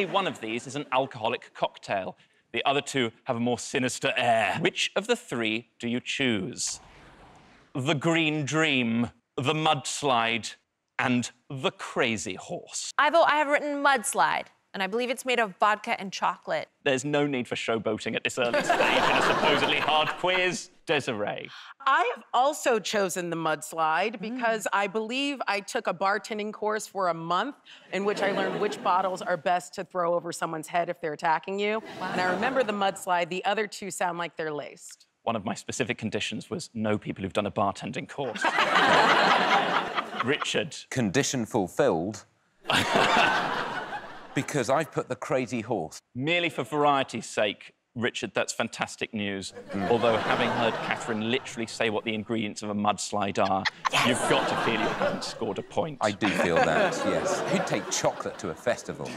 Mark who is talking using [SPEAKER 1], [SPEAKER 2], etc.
[SPEAKER 1] Only one of these is an alcoholic cocktail. The other two have a more sinister air. Which of the three do you choose? The Green Dream, the Mudslide, and the Crazy Horse.
[SPEAKER 2] I vote I have written mudslide, and I believe it's made of vodka and chocolate.
[SPEAKER 1] There's no need for showboating at this early stage in a supposedly hard quiz. Desiree.
[SPEAKER 3] I have also chosen the mudslide because I believe I took a bartending course for a month in which I learned which bottles are best to throw over someone's head if they're attacking you. And I remember the mudslide. The other two sound like they're laced.
[SPEAKER 1] One of my specific conditions was no people who've done a bartending course. Richard.
[SPEAKER 4] Condition fulfilled. because I've put the crazy horse.
[SPEAKER 1] Merely for variety's sake, Richard, that's fantastic news. Mm. Although, having heard Katherine literally say what the ingredients of a mudslide are, you've got to feel you haven't scored a point.
[SPEAKER 4] I do feel that, yes. Who'd take chocolate to a festival?